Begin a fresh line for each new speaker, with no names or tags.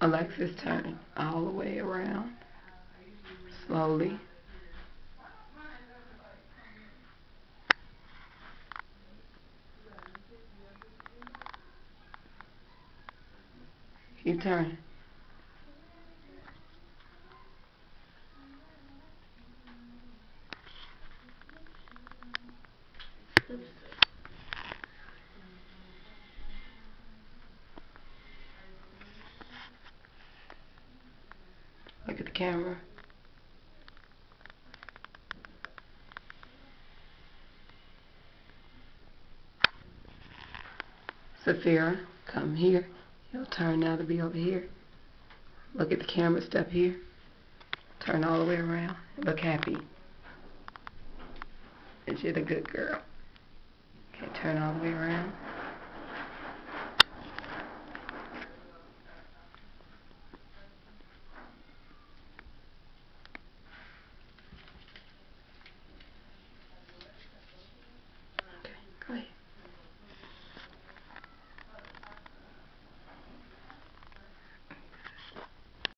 Alexis, turn all the way around. Slowly. Keep turning. Look at the camera. Safira, come here. You'll turn now to be over here. Look at the camera, step here. Turn all the way around. Look happy. And you're the good girl. Okay, turn all the way around.